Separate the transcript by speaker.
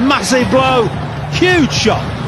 Speaker 1: Massive blow, huge shot.